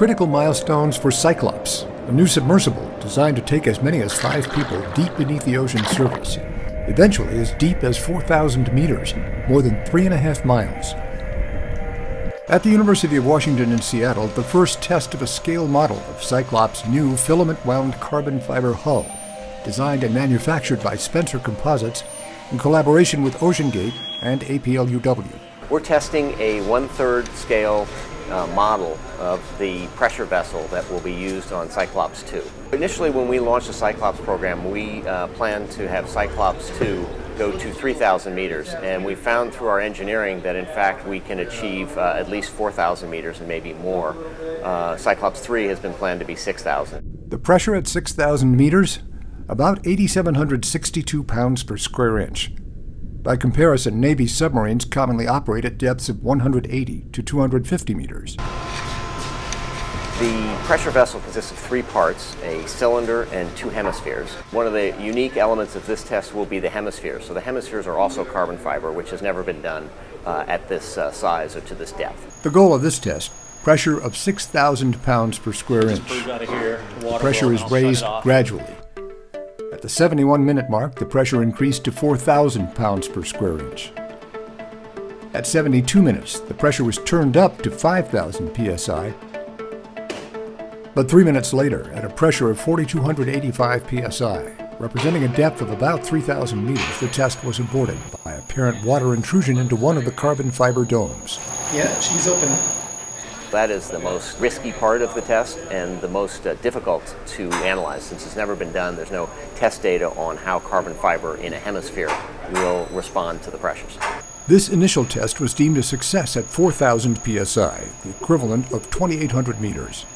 critical milestones for Cyclops, a new submersible designed to take as many as five people deep beneath the ocean's surface, eventually as deep as 4,000 meters, more than three and a half miles. At the University of Washington in Seattle, the first test of a scale model of Cyclops' new filament wound carbon fiber hull, designed and manufactured by Spencer Composites in collaboration with OceanGate and APLUW. We're testing a one-third scale uh, model of the pressure vessel that will be used on Cyclops 2. Initially when we launched the Cyclops program, we uh, planned to have Cyclops 2 go to 3,000 meters and we found through our engineering that in fact we can achieve uh, at least 4,000 meters and maybe more. Uh, Cyclops 3 has been planned to be 6,000. The pressure at 6,000 meters? About 8,762 pounds per square inch. By comparison, Navy submarines commonly operate at depths of 180 to 250 meters. The pressure vessel consists of three parts, a cylinder and two hemispheres. One of the unique elements of this test will be the hemispheres. So the hemispheres are also carbon fiber, which has never been done uh, at this uh, size or to this depth. The goal of this test, pressure of 6,000 pounds per square inch. Pressure is raised gradually. At the 71 minute mark, the pressure increased to 4,000 pounds per square inch. At 72 minutes, the pressure was turned up to 5,000 psi. But three minutes later, at a pressure of 4,285 psi, representing a depth of about 3,000 meters, the test was aborted by apparent water intrusion into one of the carbon fiber domes. Yeah, she's open. That is the most risky part of the test and the most uh, difficult to analyze since it's never been done. There's no test data on how carbon fiber in a hemisphere will respond to the pressures. This initial test was deemed a success at 4,000 psi, the equivalent of 2,800 meters.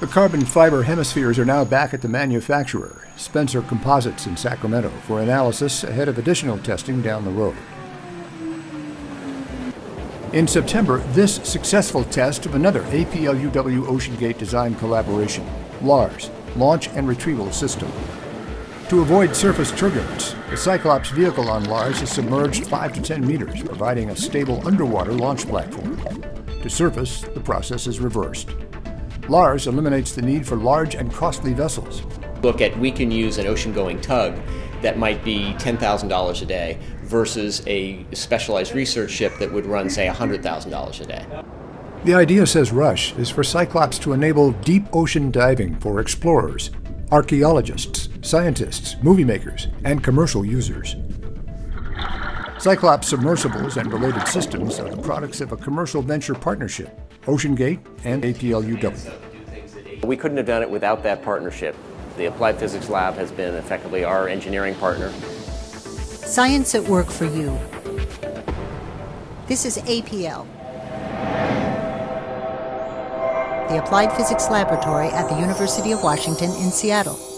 The carbon fiber hemispheres are now back at the manufacturer, Spencer Composites in Sacramento, for analysis ahead of additional testing down the road. In September, this successful test of another APLUW OceanGate design collaboration, LARS, Launch and Retrieval System. To avoid surface turbulence, the Cyclops vehicle on Lars is submerged 5 to 10 meters, providing a stable underwater launch platform. To surface, the process is reversed. LARS eliminates the need for large and costly vessels. Look at we can use an ocean-going tug that might be $10,000 a day versus a specialized research ship that would run, say, $100,000 a day. The idea, says Rush, is for Cyclops to enable deep ocean diving for explorers, archaeologists, scientists, movie makers, and commercial users. Cyclops submersibles and related systems are the products of a commercial venture partnership, OceanGate and APLUW. We couldn't have done it without that partnership. The Applied Physics Lab has been effectively our engineering partner. Science at work for you. This is APL, the Applied Physics Laboratory at the University of Washington in Seattle.